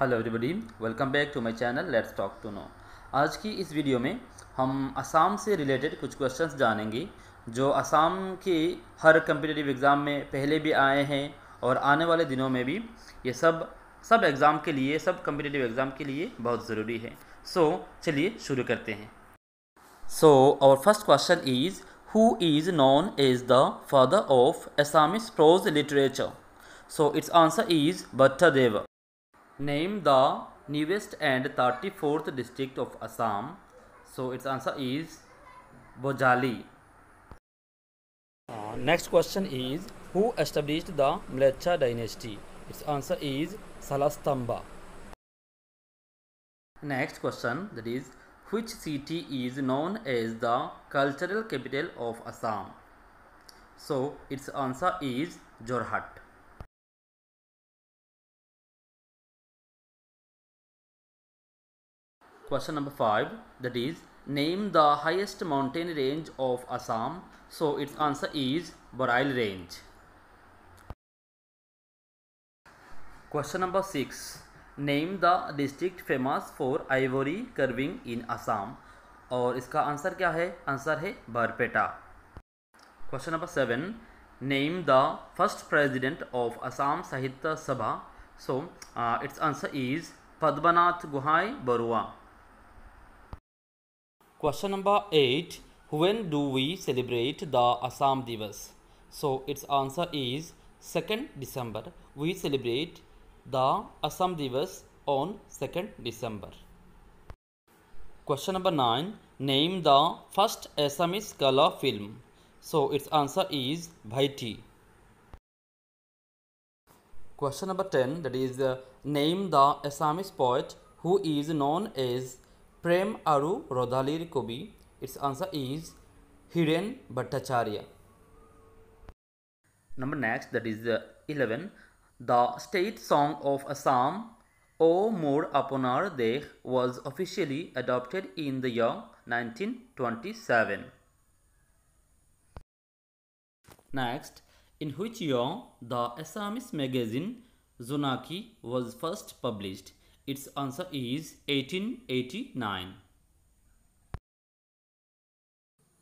Hello everybody welcome back to my channel let's talk to know आज की इस video में हम असम से रिलेटेड कुछ क्वेश्चंस जानेंगे जो असम के हर कम्पिटिटिव एग्ज़ाम में पहले भी आए हैं और आने वाले दिनों में भी ये सब सब एग्ज़ाम के लिए सब कम्पिटेटिव एग्ज़ाम के लिए बहुत ज़रूरी है। सो so, चलिए शुरू करते हैं। So our first question is who is known as the father of Assamese prose literature so its answer is Bhattadev Name the newest and 34th district of Assam. So its answer is Bajali. Uh, next question is Who established the Mlecha dynasty? Its answer is Salastamba. Next question that is Which city is known as the cultural capital of Assam? So its answer is Jorhat. Question number 5 that is name the highest mountain range of Assam. So its answer is Borail range. Question number 6 name the district famous for ivory carving in Assam. और इसका answer क्या है answer है Barpeta question number seven name the first president of Assam Sahitya Sabha so its answer is Padmanath Gohain Baruah Question number 8 When do we celebrate the Assam Divas? So its answer is 2nd December. We celebrate the Assam Divas on 2nd December. Question number 9 Name the first Assamese color film. So its answer is Bhaiti. Question number 10 that is uh, name the Assamese poet who is known as Prem Aru Rodalir Kobi. Its answer is Hiren Bhattacharya. Number next that is the 11. The state song of Assam, O More Aponar Deh, was officially adopted in the year 1927. Next, in which year the Assamese magazine Zonaki was first published? Its answer is 1889.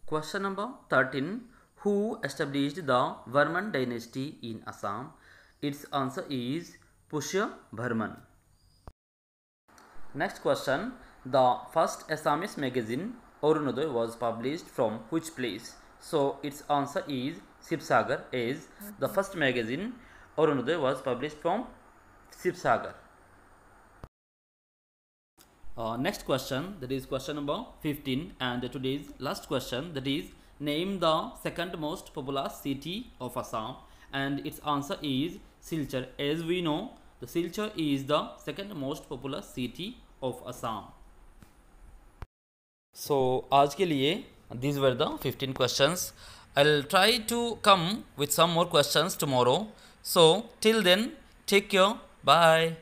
Question number 13. Who established the Varman dynasty in Assam? Its answer is Pushya Varman. Next question. The first Assamese magazine Arunodoy was published from which place? So its answer is Sibsagar is the first magazine Arunodoy was published from Sibsagar. Uh, next question that is question number 15 and today's last question that is name the second most populous city of Assam and its answer is Silchar. As we know the Silchar is the second most populous city of Assam. So आज के लिए these were the 15 questions. I'll try to come with some more questions tomorrow. So till then take care. Bye.